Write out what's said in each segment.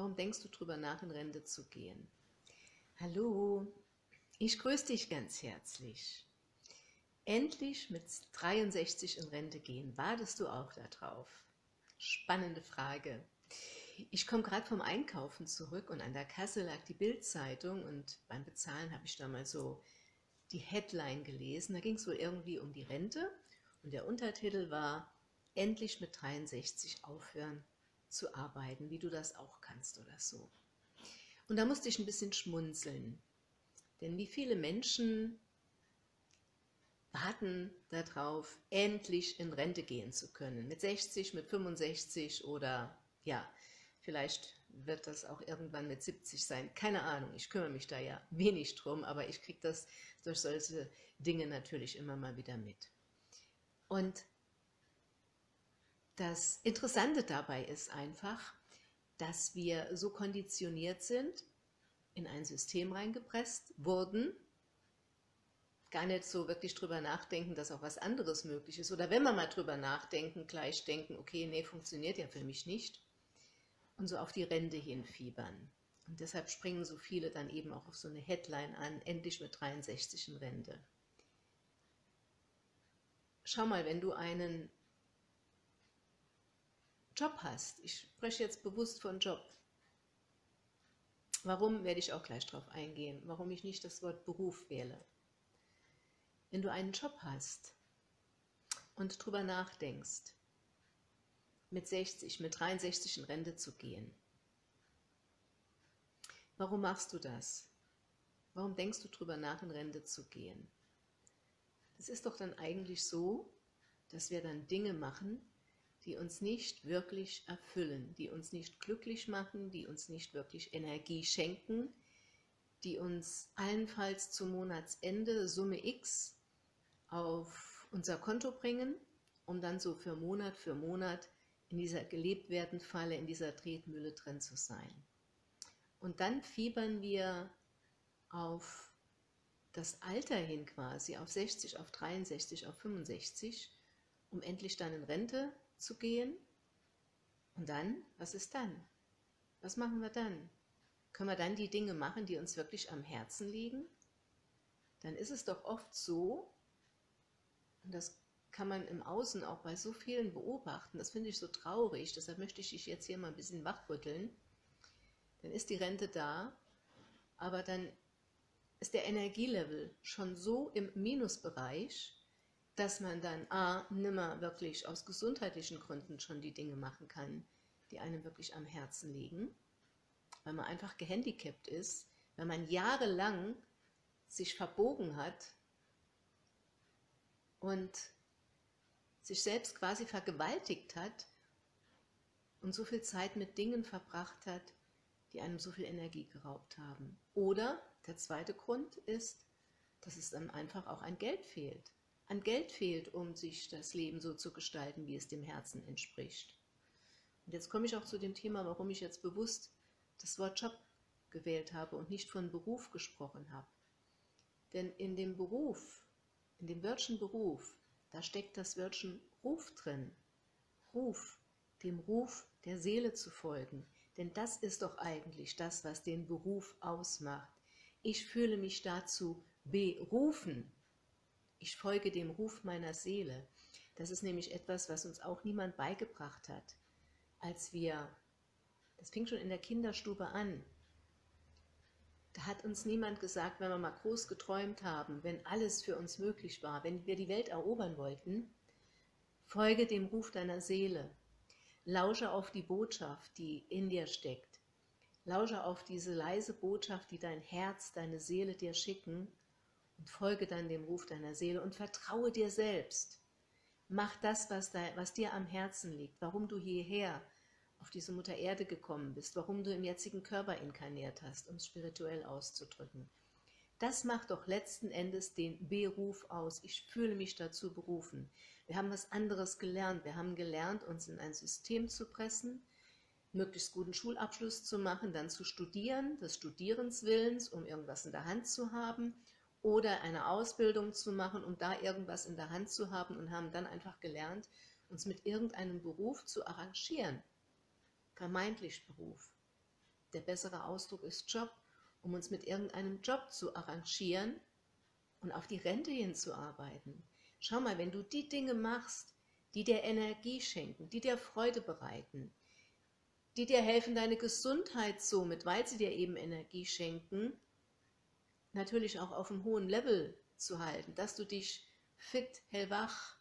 Warum denkst du darüber nach, in Rente zu gehen? Hallo, ich grüße dich ganz herzlich. Endlich mit 63 in Rente gehen. Wartest du auch darauf? Spannende Frage. Ich komme gerade vom Einkaufen zurück und an der Kasse lag die Bildzeitung und beim Bezahlen habe ich da mal so die Headline gelesen. Da ging es wohl irgendwie um die Rente und der Untertitel war Endlich mit 63 aufhören zu arbeiten, wie du das auch kannst oder so. Und da musste ich ein bisschen schmunzeln. Denn wie viele Menschen warten darauf, endlich in Rente gehen zu können. Mit 60, mit 65 oder ja, vielleicht wird das auch irgendwann mit 70 sein. Keine Ahnung, ich kümmere mich da ja wenig drum, aber ich kriege das durch solche Dinge natürlich immer mal wieder mit. Und das Interessante dabei ist einfach, dass wir so konditioniert sind, in ein System reingepresst wurden, gar nicht so wirklich drüber nachdenken, dass auch was anderes möglich ist. Oder wenn wir mal drüber nachdenken, gleich denken, okay, nee, funktioniert ja für mich nicht. Und so auf die Rente hinfiebern. Und deshalb springen so viele dann eben auch auf so eine Headline an, endlich mit 63 in Rente. Schau mal, wenn du einen Job hast, ich spreche jetzt bewusst von Job, warum werde ich auch gleich darauf eingehen, warum ich nicht das Wort Beruf wähle. Wenn du einen Job hast und drüber nachdenkst, mit 60, mit 63 in Rente zu gehen, warum machst du das? Warum denkst du drüber nach, in Rente zu gehen? Es ist doch dann eigentlich so, dass wir dann Dinge machen, die uns nicht wirklich erfüllen, die uns nicht glücklich machen, die uns nicht wirklich Energie schenken, die uns allenfalls zum Monatsende Summe X auf unser Konto bringen, um dann so für Monat für Monat in dieser gelebt werden Falle, in dieser Tretmühle drin zu sein. Und dann fiebern wir auf das Alter hin quasi, auf 60, auf 63, auf 65, um endlich dann in Rente zu gehen. Und dann, was ist dann? Was machen wir dann? Können wir dann die Dinge machen, die uns wirklich am Herzen liegen? Dann ist es doch oft so, und das kann man im Außen auch bei so vielen beobachten, das finde ich so traurig, deshalb möchte ich dich jetzt hier mal ein bisschen wachrütteln, dann ist die Rente da, aber dann ist der Energielevel schon so im Minusbereich, dass man dann a. nimmer wirklich aus gesundheitlichen Gründen schon die Dinge machen kann, die einem wirklich am Herzen liegen, weil man einfach gehandicapt ist, weil man jahrelang sich verbogen hat und sich selbst quasi vergewaltigt hat und so viel Zeit mit Dingen verbracht hat, die einem so viel Energie geraubt haben. Oder der zweite Grund ist, dass es dann einfach auch an Geld fehlt. An Geld fehlt, um sich das Leben so zu gestalten, wie es dem Herzen entspricht. Und jetzt komme ich auch zu dem Thema, warum ich jetzt bewusst das Wort Job gewählt habe und nicht von Beruf gesprochen habe. Denn in dem Beruf in dem Wörtchen Beruf, da steckt das Wörtchen Ruf drin. Ruf, dem Ruf der Seele zu folgen. Denn das ist doch eigentlich das, was den Beruf ausmacht. Ich fühle mich dazu berufen. Ich folge dem Ruf meiner Seele. Das ist nämlich etwas, was uns auch niemand beigebracht hat. Als wir, das fing schon in der Kinderstube an, da hat uns niemand gesagt, wenn wir mal groß geträumt haben, wenn alles für uns möglich war, wenn wir die Welt erobern wollten, folge dem Ruf deiner Seele, lausche auf die Botschaft, die in dir steckt, lausche auf diese leise Botschaft, die dein Herz, deine Seele dir schicken und folge dann dem Ruf deiner Seele und vertraue dir selbst. Mach das, was, da, was dir am Herzen liegt, warum du hierher auf diese Mutter Erde gekommen bist, warum du im jetzigen Körper inkarniert hast, um es spirituell auszudrücken. Das macht doch letzten Endes den Beruf aus. Ich fühle mich dazu berufen. Wir haben was anderes gelernt. Wir haben gelernt, uns in ein System zu pressen, möglichst guten Schulabschluss zu machen, dann zu studieren, des Studierenswillens, um irgendwas in der Hand zu haben, oder eine Ausbildung zu machen, um da irgendwas in der Hand zu haben und haben dann einfach gelernt, uns mit irgendeinem Beruf zu arrangieren vermeintlich Beruf. der bessere Ausdruck ist Job, um uns mit irgendeinem Job zu arrangieren und auf die Rente hinzuarbeiten. Schau mal, wenn du die Dinge machst, die dir Energie schenken, die dir Freude bereiten, die dir helfen, deine Gesundheit somit, weil sie dir eben Energie schenken, natürlich auch auf einem hohen Level zu halten, dass du dich fit, hellwach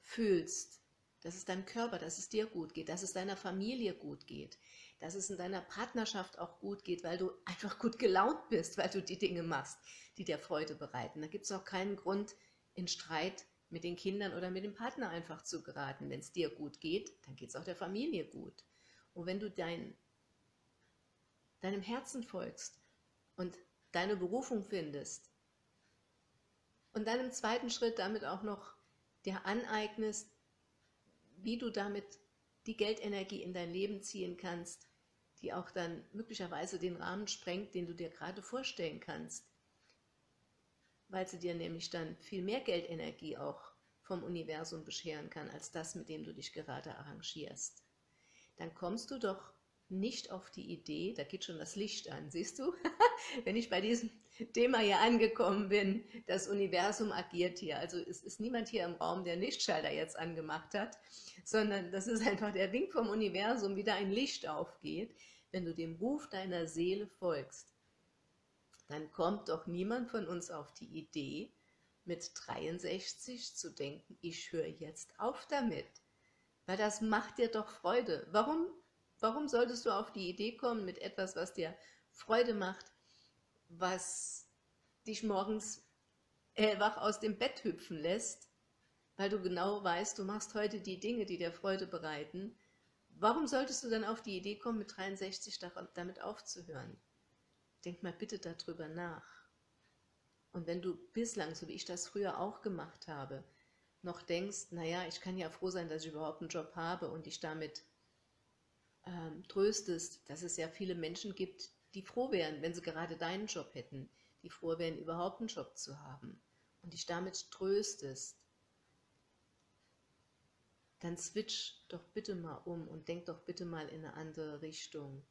fühlst, dass es deinem Körper, dass es dir gut geht, dass es deiner Familie gut geht, dass es in deiner Partnerschaft auch gut geht, weil du einfach gut gelaunt bist, weil du die Dinge machst, die dir Freude bereiten. Da gibt es auch keinen Grund, in Streit mit den Kindern oder mit dem Partner einfach zu geraten. Wenn es dir gut geht, dann geht es auch der Familie gut. Und wenn du dein, deinem Herzen folgst und deine Berufung findest und dann im zweiten Schritt damit auch noch dir aneignest, wie du damit die Geldenergie in dein Leben ziehen kannst, die auch dann möglicherweise den Rahmen sprengt, den du dir gerade vorstellen kannst, weil sie dir nämlich dann viel mehr Geldenergie auch vom Universum bescheren kann, als das, mit dem du dich gerade arrangierst. Dann kommst du doch nicht auf die Idee, da geht schon das Licht an, siehst du? Wenn ich bei diesem Thema hier angekommen bin, das Universum agiert hier. Also es ist niemand hier im Raum, der Lichtschalter jetzt angemacht hat, sondern das ist einfach der Wink vom Universum, wie da ein Licht aufgeht, wenn du dem Ruf deiner Seele folgst. Dann kommt doch niemand von uns auf die Idee, mit 63 zu denken, ich höre jetzt auf damit. Weil das macht dir doch Freude. Warum Warum solltest du auf die Idee kommen mit etwas, was dir Freude macht, was dich morgens hellwach aus dem Bett hüpfen lässt, weil du genau weißt, du machst heute die Dinge, die dir Freude bereiten. Warum solltest du dann auf die Idee kommen, mit 63 damit aufzuhören? Denk mal bitte darüber nach. Und wenn du bislang, so wie ich das früher auch gemacht habe, noch denkst, naja, ich kann ja froh sein, dass ich überhaupt einen Job habe und dich damit ähm, tröstest, dass es ja viele Menschen gibt, die froh wären, wenn sie gerade deinen Job hätten, die froh wären, überhaupt einen Job zu haben und dich damit tröstest, dann switch doch bitte mal um und denk doch bitte mal in eine andere Richtung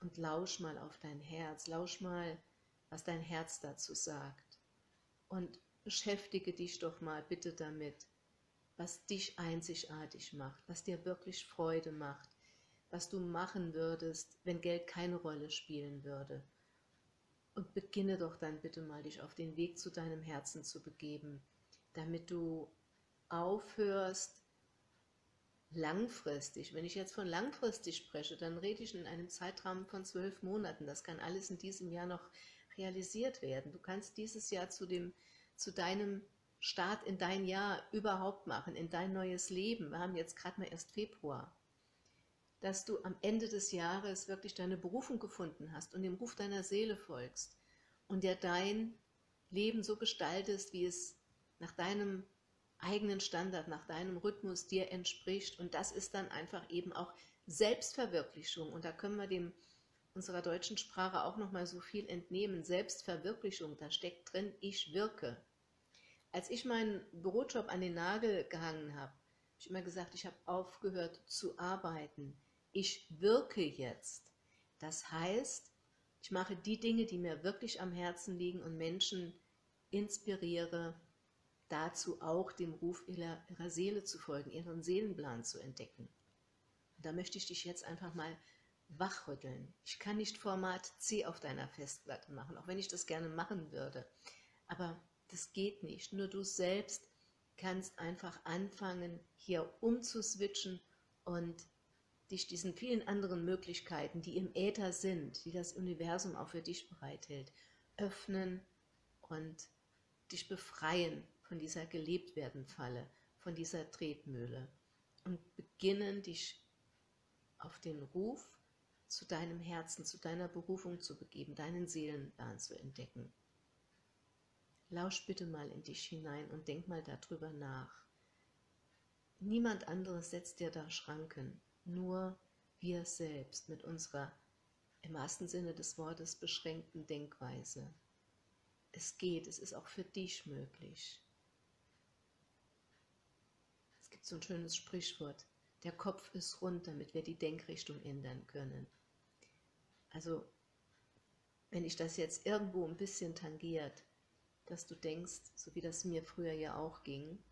und lausch mal auf dein Herz, lausch mal, was dein Herz dazu sagt und beschäftige dich doch mal bitte damit, was dich einzigartig macht, was dir wirklich Freude macht, was du machen würdest, wenn Geld keine Rolle spielen würde. Und beginne doch dann bitte mal, dich auf den Weg zu deinem Herzen zu begeben, damit du aufhörst, langfristig, wenn ich jetzt von langfristig spreche, dann rede ich in einem Zeitrahmen von zwölf Monaten. Das kann alles in diesem Jahr noch realisiert werden. Du kannst dieses Jahr zu, dem, zu deinem Start in dein Jahr überhaupt machen, in dein neues Leben. Wir haben jetzt gerade mal erst Februar dass du am Ende des Jahres wirklich deine Berufung gefunden hast und dem Ruf deiner Seele folgst und der dein Leben so gestaltest, wie es nach deinem eigenen Standard, nach deinem Rhythmus dir entspricht. Und das ist dann einfach eben auch Selbstverwirklichung. Und da können wir dem unserer deutschen Sprache auch noch mal so viel entnehmen. Selbstverwirklichung, da steckt drin, ich wirke. Als ich meinen Bürojob an den Nagel gehangen habe, habe ich immer gesagt, ich habe aufgehört zu arbeiten ich wirke jetzt. Das heißt, ich mache die Dinge, die mir wirklich am Herzen liegen und Menschen inspiriere, dazu auch dem Ruf ihrer, ihrer Seele zu folgen, ihren Seelenplan zu entdecken. Und da möchte ich dich jetzt einfach mal wachrütteln. Ich kann nicht Format C auf deiner Festplatte machen, auch wenn ich das gerne machen würde. Aber das geht nicht. Nur du selbst kannst einfach anfangen, hier umzuswitchen und dich diesen vielen anderen Möglichkeiten, die im Äther sind, die das Universum auch für dich bereithält, öffnen und dich befreien von dieser gelebt werden Falle, von dieser Tretmühle und beginnen dich auf den Ruf zu deinem Herzen, zu deiner Berufung zu begeben, deinen Seelenplan zu entdecken. Lausch bitte mal in dich hinein und denk mal darüber nach. Niemand anderes setzt dir da Schranken nur wir selbst mit unserer im wahrsten Sinne des Wortes beschränkten Denkweise. Es geht, es ist auch für dich möglich. Es gibt so ein schönes Sprichwort, der Kopf ist rund, damit wir die Denkrichtung ändern können. Also, wenn ich das jetzt irgendwo ein bisschen tangiert, dass du denkst, so wie das mir früher ja auch ging,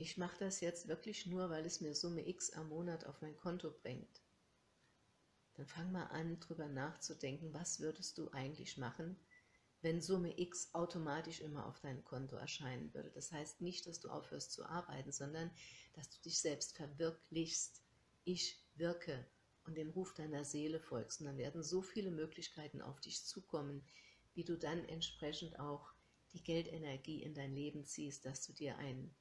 ich mache das jetzt wirklich nur, weil es mir Summe X am Monat auf mein Konto bringt, dann fang mal an, drüber nachzudenken, was würdest du eigentlich machen, wenn Summe X automatisch immer auf deinem Konto erscheinen würde. Das heißt nicht, dass du aufhörst zu arbeiten, sondern dass du dich selbst verwirklichst. Ich wirke und dem Ruf deiner Seele folgst. Und dann werden so viele Möglichkeiten auf dich zukommen, wie du dann entsprechend auch die Geldenergie in dein Leben ziehst, dass du dir ein,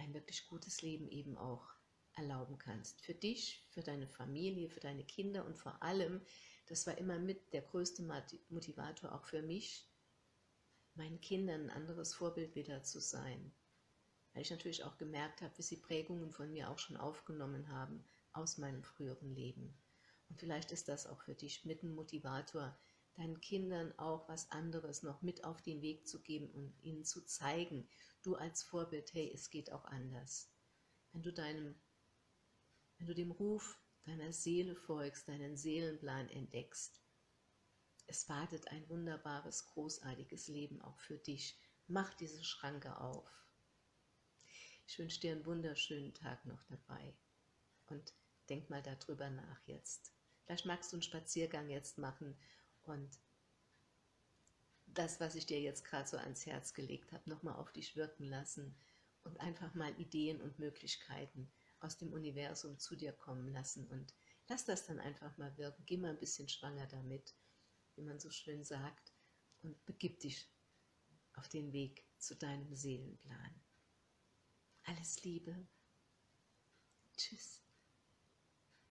ein wirklich gutes Leben eben auch erlauben kannst. Für dich, für deine Familie, für deine Kinder und vor allem, das war immer mit der größte Motivator auch für mich, meinen Kindern ein anderes Vorbild wieder zu sein. Weil ich natürlich auch gemerkt habe, wie sie Prägungen von mir auch schon aufgenommen haben aus meinem früheren Leben. Und vielleicht ist das auch für dich mit ein Motivator, deinen Kindern auch was anderes noch mit auf den Weg zu geben und ihnen zu zeigen, du als Vorbild, hey, es geht auch anders. Wenn du deinem wenn du dem Ruf deiner Seele folgst, deinen Seelenplan entdeckst. Es wartet ein wunderbares, großartiges Leben auch für dich. Mach diese Schranke auf. Ich wünsche dir einen wunderschönen Tag noch dabei und denk mal darüber nach jetzt. Vielleicht magst du einen Spaziergang jetzt machen und das, was ich dir jetzt gerade so ans Herz gelegt habe, nochmal auf dich wirken lassen und einfach mal Ideen und Möglichkeiten aus dem Universum zu dir kommen lassen und lass das dann einfach mal wirken. Geh mal ein bisschen schwanger damit, wie man so schön sagt, und begib dich auf den Weg zu deinem Seelenplan. Alles Liebe. Tschüss.